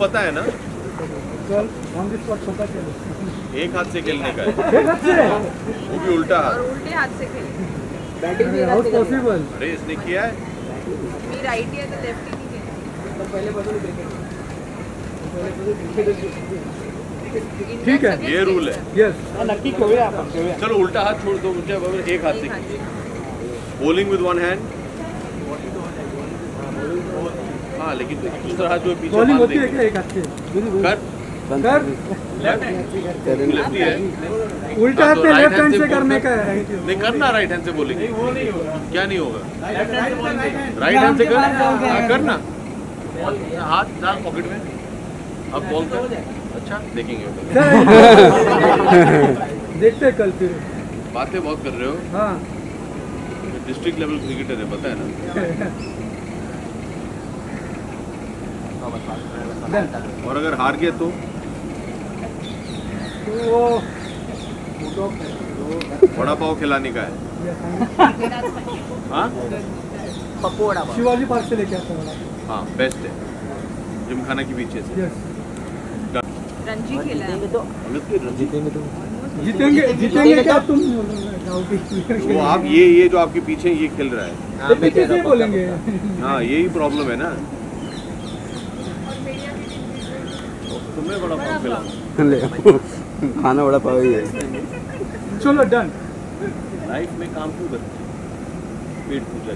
पता है ना? एक हाथ से खेलने का है। वो भी उल्टा और हाथ उलटे हाथ से खेले पॉसिबल अरे इसने किया है। मी राईटी आहे तर लेफ्टी नाही ठीक है। ये रूल है। यस नक्की आपण खेळूया चलो उल्टा हाथ छोड़ दो मुझे बराबर एक हाथ से बॉलिंग विद वन हैंड हाँ लेकिन दूसरा हाथ जो पीछे बॉलिंग होती है क्या एक हाथ से? कर। कर। लेफ्टी है। उल्टा हाँ, हाथ पे लेफ़्ट हैंड से करने का है नहीं करना राइट हैंड से बोलेंगे। क्या नहीं होगा? राइट हैंड से कर? हाँ, कर ना हाथ डाल पॉकेट में। अब बॉल कर। अच्छा देखेंगे। देखते कल फिर। बातें बहुत कर रहे हो। हाँ। डिस्ट्रिक्ट लेवल क्रिकेटर है पता है ना. और अगर हार गए तो? तो वो वड़ा पाव खिलाने का है। हाँ? पप्पू शिवाजी पार्क से लेके आता हूँ। हाँ बेस्ट है। जिमखाना के पीछे से। तो। के रंजीत जीतेंगे जीतेंगे क्या तुम? वो आप ये ये जो आपके पीछे ये खेल रहा है। ये पीछे से बोलेंगे? हाँ यही प्रॉब्लम है ना। तुम्हें बड़ा पाव खिलाऊं ले खाना बड़ा पाव ही है चलो डन लाइफ में काम क्यों करते? पेट पूजा।